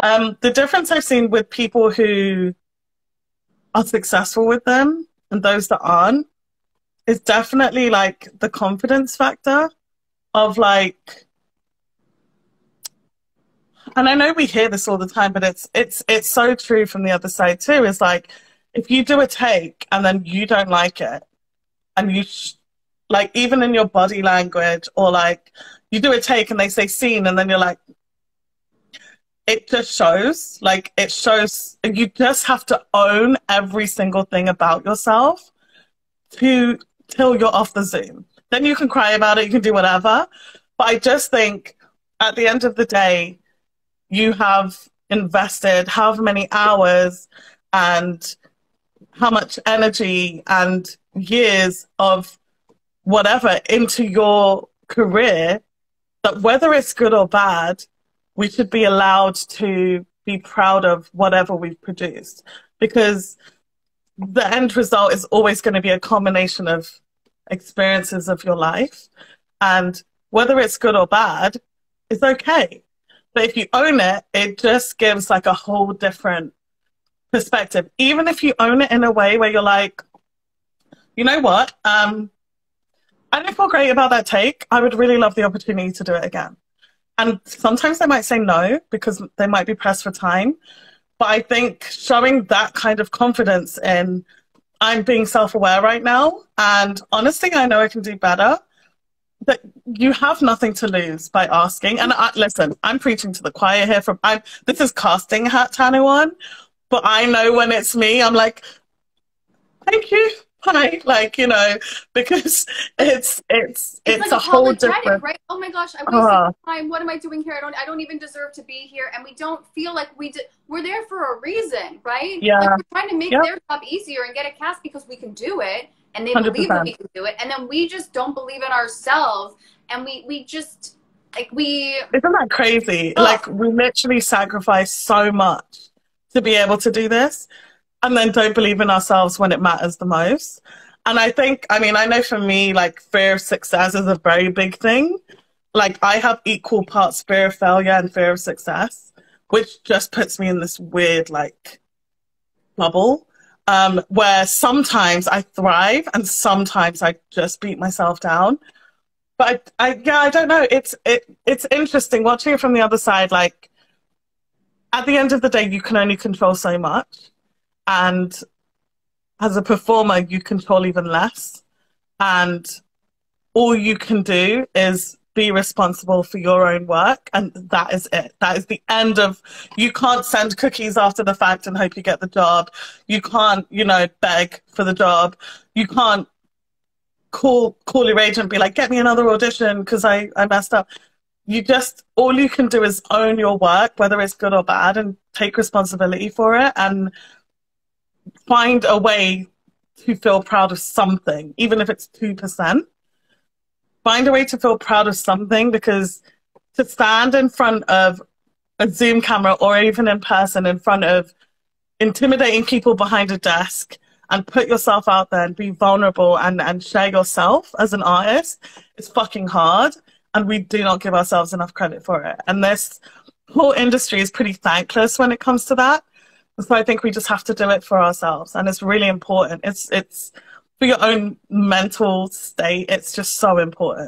Um, the difference I've seen with people who are successful with them and those that aren't is definitely like the confidence factor of like and I know we hear this all the time, but it's it's it's so true from the other side too. Is like if you do a take and then you don't like it, and you sh- like even in your body language or like you do a take and they say scene and then you're like it just shows like it shows you just have to own every single thing about yourself to till you're off the zoom. Then you can cry about it you can do whatever. But i just think at the end of the day you have invested however many hours and how much energy and years of whatever into your career that whether it's good or bad, we should be allowed to be proud of whatever we've produced because the end result is always going to be a combination of experiences of your life. And whether it's good or bad it's okay. But if you own it, it just gives like a whole different perspective. Even if you own it in a way where you're like, you know what? Um, I don't feel great about that take. I would really love the opportunity to do it again. And sometimes they might say no because they might be pressed for time. But I think showing that kind of confidence in I'm being self aware right now, and honestly, I know I can do better. That you have nothing to lose by asking. And I, listen, I'm preaching to the choir here. From I'm this is casting hat one, but I know when it's me, I'm like, thank you hi like you know because it's it's it's, it's like a whole different right? Oh my gosh i wasted uh, time what am i doing here? I don't i don't even deserve to be here and we don't feel like we did we're there for a reason right? Yeah. Like we're trying to make yep. their job easier and get a cast because we can do it and they 100%. believe that we can do it and then we just don't believe in ourselves and we we just like we isn't that crazy? Like we literally sacrifice so much to be able to do this and then don't believe in ourselves when it matters the most. And I think, I mean, I know for me, like fear of success is a very big thing. Like I have equal parts fear of failure and fear of success, which just puts me in this weird like bubble um, where sometimes I thrive and sometimes I just beat myself down. But I, I, yeah, I don't know. It's it it's interesting watching it from the other side. Like at the end of the day, you can only control so much and as a performer you control even less. And all you can do is be responsible for your own work. And that is it. That is the end of you can't send cookies after the fact and hope you get the job. You can't you know beg for the job. You can't call call your agent and be like get me another audition because I, I messed up. You just all you can do is own your work whether it's good or bad and take responsibility for it. And find a way to feel proud of something, even if it's 2%. Find a way to feel proud of something because to stand in front of a Zoom camera or even in person in front of intimidating people behind a desk and put yourself out there and be vulnerable and, and share yourself as an artist is fucking hard. And we do not give ourselves enough credit for it. And this whole industry is pretty thankless when it comes to that. So I think we just have to do it for ourselves, and it's really important. It's it's for your own mental state. It's just so important.